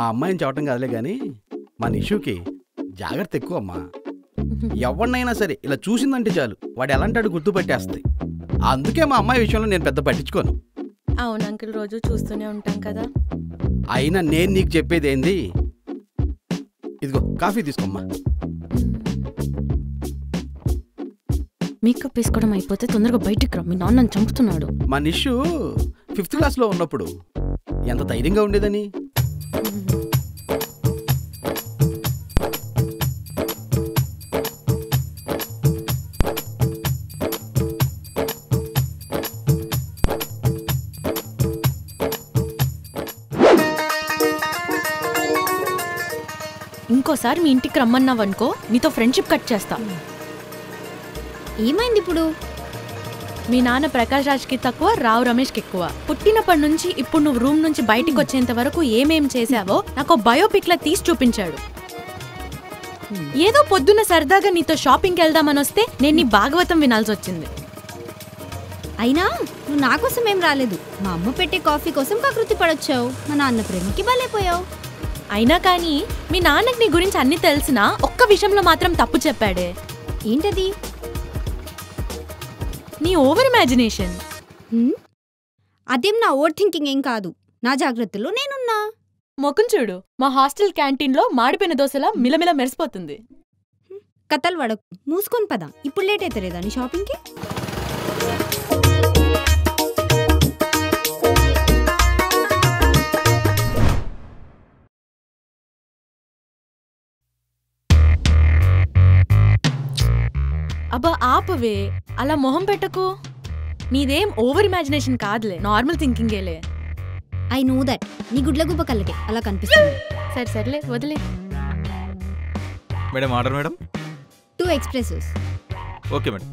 మా అమ్మాయిని చెప్పడం కాదులే కానీ మా నిషుకి జాగ్రత్త ఎక్కువ అమ్మా ఎవరినైనా సరే ఇలా చూసిందంటే చాలు వాడు ఎలాంటాడు గుర్తుపట్టేస్తుంది అందుకే మా అమ్మాయి విషయంలో నేను పెద్ద పట్టించుకోను. అవును అంకుల్ రోజు చూస్తూనే ఉంటాం కదా. అయినా నేను నీకు చెప్పేది ఏంది? ఇదిగో కాఫీ తీసుకోమ్మా. మేకప్ వేసుకోవడం అయిపోతే తొందరగా బయటికి రా మీ నాన్న నన్ను చంపుతున్నాడు. మా నిషు ఫిఫ్త్ క్లాస్లో ఉన్నప్పుడు ఎంత ధైర్యంగా ఉండేదని? ఇంకోసారి మీ ఇంటికి రమ్మన్నావనుకో నీతో ఫ్రెండ్షిప్ కట్ చేస్తా. ఏమైంది ఇప్పుడు? మీ నాన్న ప్రకాష్ రాజ్కి తక్కువ రావు రమేష్కి ఎక్కువ. పుట్టినప్పటి నుంచి ఇప్పుడు నువ్వు రూమ్ నుంచి బయటికి వచ్చేంత వరకు ఏమేం చేసావో నాకు బయోపిక్ లా తీసి చూపించాడు. ఏదో పొద్దున్న సరదాగా నీతో షాపింగ్కి వెళ్దామని వస్తే నేను నీ భాగవతం వినాల్సి వచ్చింది. అయినా నువ్వు నా కోసం ఏం రాలేదు. మా అమ్మ పెట్టే కాఫీ కోసం కకృతి పడొచ్చావు. మా నాన్న ప్రేమకి బలైపోయావు. అయినా కానీ మీ నాన్నకి నీ గురించి అన్ని తెలిసినా ఒక్క విషయంలో మాత్రం తప్పు చెప్పాడే. ఏంటది? నీ ఓవర్ ఇమాజినేషన్? అదేం నా ఓవర్ థింకింగ్ ఏం కాదు. నా జాగ్రత్తలో నేనున్నా. మొఖం చూడు. మా హాస్టల్ క్యాంటీన్లో మాడిపోయిన దోశలా మిలమిల మెరిసిపోతుంది. కథలు పడకు మూసుకొని పద. ఇప్పుడు లేట్ అవుతారేదా నీ షాపింగ్కి? అబ్బా ఆపవే. అలా మొహం పెట్టకు. నీదేం ఓవర్ ఇమాజినేషన్ కాదులే నార్మల్ థింకింగేలే ఐ నో దట్ నీ గుడ్ల గుబ్బ కళ్ళకే అలా కనిపిస్తుంది. సరే సర్లే వదిలే. Madam order madam? Two espressos okay madam.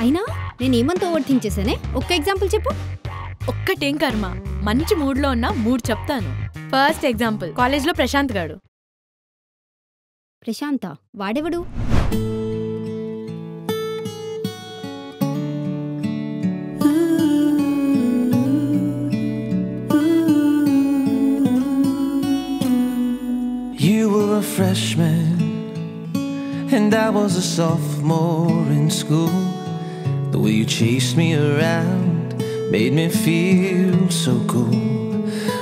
అయినా నేను ఏమంత ఓవర్ థింక్ చేశానే? ఒక్క ఎగ్జాంపుల్ చెప్పు. ఒక్కటేం కర్మ మంచి మూడ్లో ఉన్న మూడు చెప్తాను. ఫస్ట్ ఎగ్జాంపుల్ కాలేజ్లో ప్రశాంత్ గాడు. ప్రశాంత వాడెవడు? and I was a sophomore in school. The way you chased me around made me feel so cool.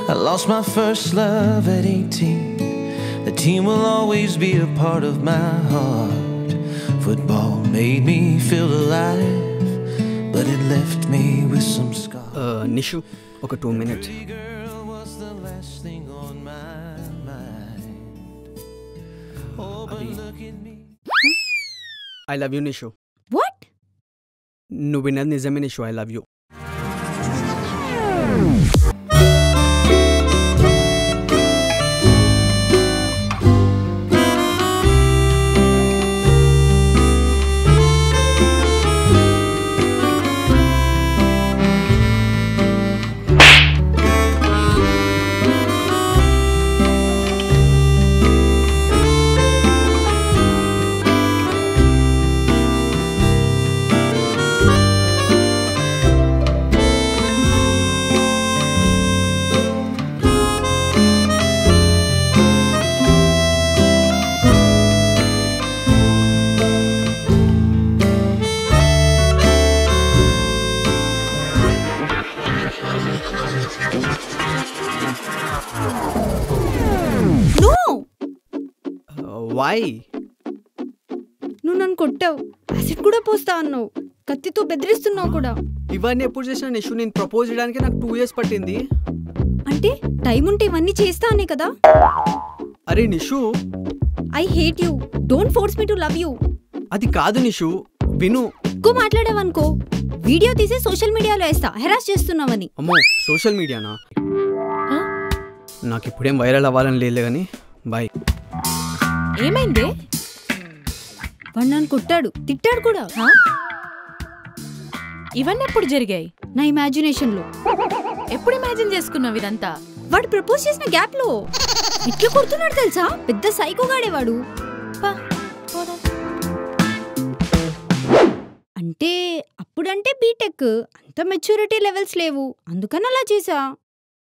I lost my first love at 18. The team will always be a part of my heart. Football made me feel alive, but it left me with some scars. Uh, Nishu, okay, two minutes. Oh, but look at me. I love you Nishu what నువ్వు విన్నది నిజమే Nishu I love you why నువ్వు నన్ను కొట్టావు. Acid కూడా పోస్తా అన్నావు. కత్తితో బెదిరిస్తున్నావు కూడా. ఇవన్నీ ఎప్పుడు చేసిన నిషు నేను ప్రపోజ్ చేయడానికి నాకు టూ ఇయర్స్ పట్టింది. అంటే టైం ఉంటే ఇవన్నీ చేస్తా అనే కదా? అరే Nishu. I hate you don't force me to love you అది కాదు నిషు. విను. ఎక్కువ మాట్లాడావనుకో. వీడియో తీసి సోషల్ మీడియాలో వేస్తా. హెరాస్ చేస్తున్నావని. అమ్మో సోషల్ మీడియానా? నాకు ఇప్పుడేం వైరల్ అవ్వాలని లేదు కానీ బాయ్ ఏమైంది? వాడు నన్ను కొట్టాడు. తిట్టాడు కూడా. హా? ఇవన్నీ ఎప్పుడు జరిగాయి? నా ఇమాజినేషన్లో ఎప్పుడు ఇమాజిన్ చేసుకున్నావు ఇదంతా? వాడు ప్రపోజ్ చేసిన గ్యాప్లో ఇట్లా కొడుతున్నాడు తెలుసా? పెద్ద సైకోగాడే వాడు. పా, పోదాం. అంటే అప్పుడంటే బీటెక్. అంత మెచ్యూరిటీ లెవెల్స్ లేవు. అందుకని అలా చేసా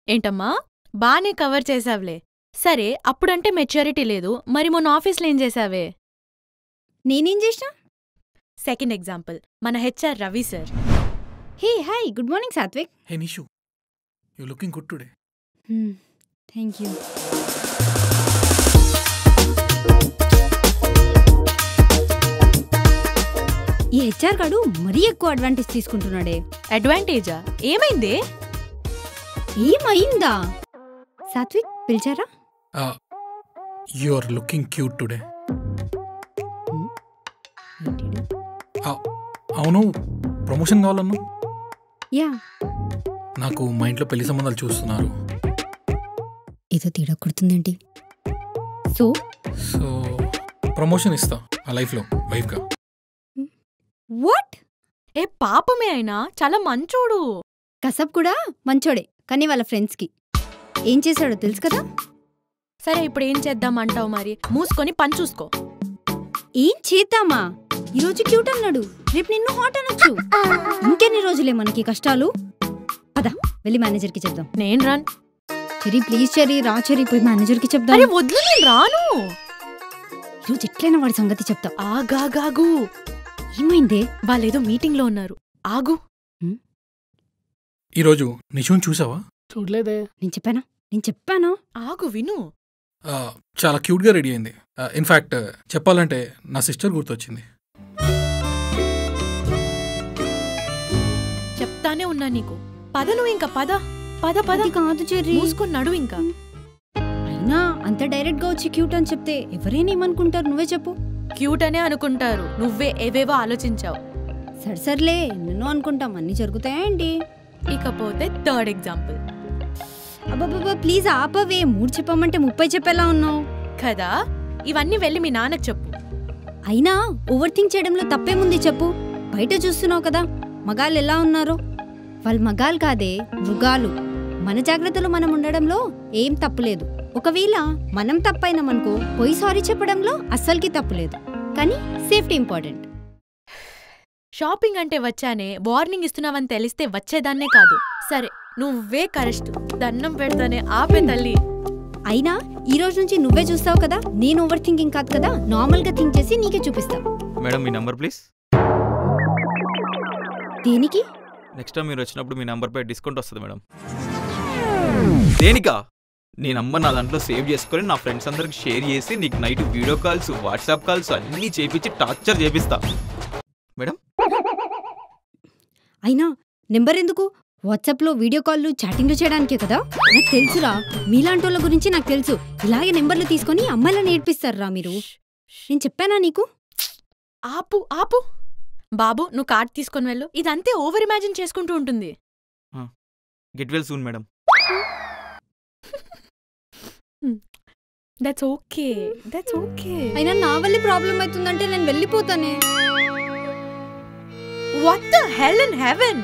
ఏంటమ్మా? బానే కవర్ చేసావులే సరే అప్పుడంటే మెచ్యూరిటీ లేదు. మరి మొన్న ఆఫీస్లో ఏం చేసావే నేనేం చేసినా సెకండ్ ఎగ్జాంపుల్. మన HR Ravi sir. Hey hi. Good morning Satvik. Hey Nishu, you're looking good today. Thank you. ఈ హెచ్ఆర్ గాడు మరీ ఎక్కువ అడ్వాంటేజ్ తీసుకుంటున్నాడే. అడ్వాంటేజా? ఏమైందే? ఏమైందా? సాత్విక్ పిలిచారా? You're looking cute today. Uh, అవును ప్రమోషన్ కావాలన్నా? యా. నాకు మా ఇంట్లో పెళ్ళి సంబంధాలు చూస్తున్నారు. ఏదో తేడా కొడుతుందేంటి? సో? సో ప్రమోషన్ ఇస్తా ఆ లైఫ్లో వైఫ్గా. వాట్? ఏ పాపమే అయినా చాలా మంచోడు. కసబ్ కూడా మంచోడే కానీ వాళ్ళ ఫ్రెండ్స్కి. ఏం చేశాడో తెలుసు కదా? సరే ఇప్పుడు ఏం చేద్దామంటావు మరి? మూసుకొని పని చూసుకో. ఏం చేద్దామా? ఈరోజు క్యూట్ అన్నాడు. రేపు నిన్ను హాట్ అనొచ్చు. ఇంకెన్ని రోజులే మనకి కష్టాలు? పద వెళ్ళి మేనేజర్కి చెప్దాం. నేను రాను. చెరీ ప్లీజ్ చెరీ రా చెరీ పోయి మేనేజర్కి చెప్దాం. అరే వద్దు నేను రాను. ఈరోజు ఎట్లయినా వాడి సంగతి చెప్తా. ఆగాగాగు. ఏమైందే? వాళ్ళేదో మీటింగ్లో ఉన్నారు. ఆగు. ఈరోజు నిషుని చూసావా? చూడలేదే. నేను చెప్పానా? నేను చెప్పానా? ఆగు విను. చాలా క్యూట్గా రెడీ అయింది. ఇన్ఫ్యాక్ట్ చెప్పాలంటే నా సిస్టర్ గుర్తొచ్చింది. చెప్తానే ఉన్నా నీకు. పద నువ్వు ఇంకా పద. పద పద. కాదు చెర్రీ. మూసుకొని నడు ఇంకా. అయినా అంత డైరెక్ట్గా వచ్చి క్యూట్ అని చెప్తే ఎవరైనా ఏమనుకుంటారు? నువ్వే చెప్పు. క్యూట్ అనే అనుకుంటారు. నువ్వే ఏవేవో ఆలోచించావు. సరే సర్లే. నిన్ను అనుకుంటాం. అన్ని జరుగుతాయా ఏంటి? ఇకపోతే థర్డ్ ఎగ్జాంపుల్ అబ్బాబ్బా ప్లీజ్ ఆపవే. మూడు చెప్పమంటే ముప్పై చెప్పేలా ఉన్నావు. కదా? ఇవన్నీ వెళ్ళి మీ నాన్నకు చెప్పు. అయినా ఓవర్ థింక్ చేయడంలో తప్పేముంది చెప్పు. బయట చూస్తున్నావు కదా మగాళ్ళు ఎలా ఉన్నారు. వాళ్ళు మగాళ్ళు కాదే మృగాలు. మన జాగ్రత్తలో మనం ఉండడంలో ఏం తప్పులేదు ఒకవేళ మనం తప్పైనామనుకో పోయి సారీ చెప్పడంలో అస్సలకి తప్పులేదు కానీ సేఫ్టీ ఇంపార్టెంట్. షాపింగ్ అంటే వచ్చానే వార్నింగ్ ఇస్తున్నావని తెలిస్తే వచ్చేదాన్నే కాదు. సరే నువ్వే కరెస్ట్. దండం పెడతానే ఆపే తల్లి. అయినా ఈ రోజు నుంచి నువ్వే చూస్తావు కదా? నేను ఓవర్ థింకింగ్ కాదు కదా? నార్మల్గా థింక్ చేసి నీకే చూపిస్తా. మేడం మీ నంబర్ ప్లీజ్. దేనికి? నెక్స్ట్ టైం మీరు వచ్చినప్పుడు మీ నంబర్పై డిస్కౌంట్ వస్తుంది మేడం. దేనికా? నీ నంబర్ నా దాంట్లో సేవ్ చేసుకొని నా ఫ్రెండ్స్ అందరికి షేర్ చేసి నీకు night video calls WhatsApp calls అన్నీ చేపించి టార్చర్ చేపిస్తా. మేడం? అయినా నెంబర్ ఎందుకు? వాట్సాప్లో వీడియో కాల్లు చాటింగ్లు చేయడానికే కదా? నాకు తెలుసురా. మీలాంటి వాళ్ళ గురించి నాకు తెలుసు. ఇలాగే నెంబర్లు తీసుకొని అమ్మాయిలను నేర్పిస్తారా మీరు. నేను చెప్పానా నీకు? ఆపు ఆపు. బాబు నువ్వు కార్డ్ తీసుకొని వెళ్ళు. ఇదంతే ఓవర్ ఇమాజిన్ చేసుకుంటూ ఉంటుంది. Get well soon madam. That's okay that's okay అయినా నా వల్ల ప్రాబ్లం అవుతుందంటే నేను వెళ్ళిపోతానే. What the hell in heaven